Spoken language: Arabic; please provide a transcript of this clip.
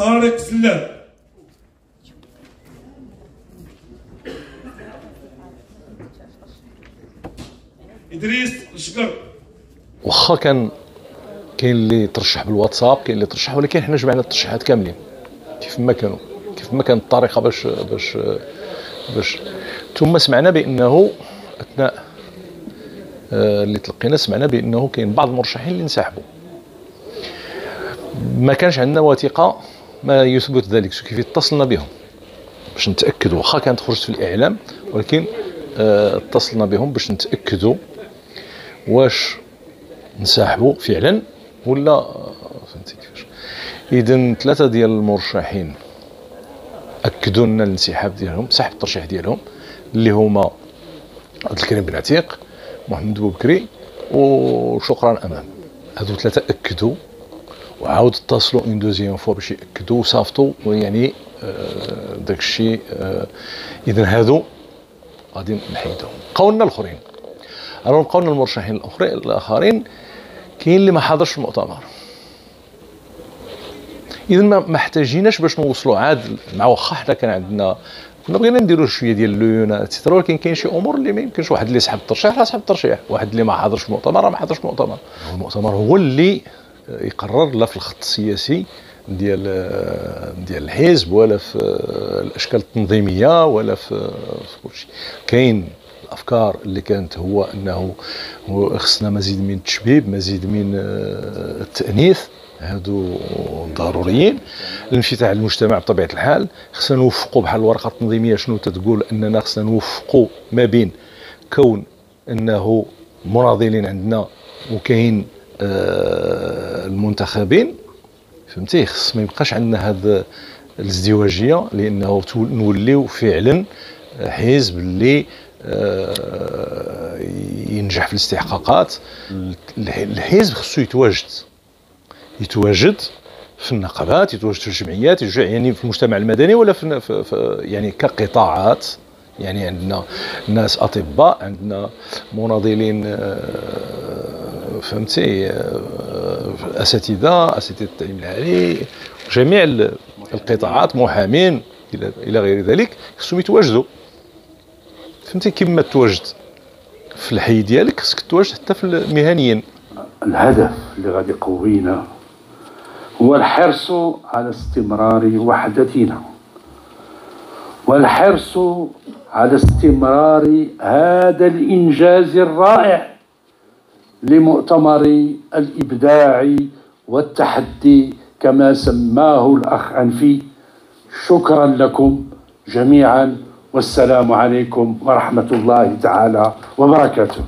السلام إدريس الشكر واخا كان كاين اللي ترشح بالواتساب كاين اللي ترشح ولكن حنا جمعنا الترشيحات كاملين. كيف ما كانوا كيف ما كانت الطريقة باش باش باش. ثم سمعنا بأنه أثناء آه، اللي تلقينا سمعنا بأنه كاين بعض المرشحين اللي انسحبوا. ما كانش عندنا وثيقة ما يثبت ذلك كيف اتصلنا بهم؟ باش نتأكدوا واخا كانت خرجت في الإعلام ولكن آه، اتصلنا بهم باش نتأكدوا واش انسحبوا فعلا ولا آه، فهمتي كيفاش؟ اذا ثلاثة ديال المرشحين أكدوا لنا الانسحاب ديالهم سحب الترشيح ديالهم اللي هما عبد الكريم بن عتيق محمد بوبكري وشكرا أمام. هادو ثلاثة أكدوا وعاود اتصلوا une deuxième fois باش ياكدوا وصافطوا يعني آه داك الشيء آه اذا هادو غادي نحيدهم بقاو الأخرين. راه بقاو المرشحين الاخرين الآخرين. كاين اللي ما حضرش المؤتمر. اذا ما احتاجيناش باش نوصلوا عاد مع واخا حنا كان عندنا كنا بغينا نديروا شوية ديال الليونة et cetera ولكن كاين شي أمور اللي ما يمكنش. واحد اللي يسحب الترشيح راه سحب الترشيح. واحد اللي ما حضرش المؤتمر راه ما حضرش المؤتمر. المؤتمر هو اللي يقرر لا في الخط السياسي ديال ديال الحزب ولا في الأشكال التنظيمية ولا في كل شيء. كاين الأفكار اللي كانت هو أنه خصنا مزيد من التشبيب مزيد من التأنيث. هادو ضروريين. الانفتاح المجتمع بطبيعة الحال خصنا نوفقوا بحال الورقة التنظيمية شنو تتقول أننا خصنا نوفقوا ما بين كون أنه مناضلين عندنا وكاين آه المنتخبين. فهمتي؟ خص ما يبقاش عندنا هاد الازدواجية لأنه نوليو فعلا حزب اللي آه ينجح في الاستحقاقات. الحزب خصو يتواجد. يتواجد في النقابات يتواجد في الجمعيات يعني في المجتمع المدني ولا في يعني كقطاعات. يعني عندنا ناس أطباء عندنا مناضلين آه، فهمتي؟ آه، اساتذه اساتذه التعليم العالي جميع القطاعات محامين إلى غير ذلك خصهم يتواجدوا فهمتي كما تواجد في الحي ديالك خصك تواجد حتى في المهنيين الهدف اللي غادي يقوينا هو الحرص على استمرار وحدتنا. والحرص على استمرار هذا الإنجاز الرائع. لمؤتمر الإبداع والتحدي كما سماه الأخ أنفي. شكرا لكم جميعا والسلام عليكم ورحمة الله تعالى وبركاته.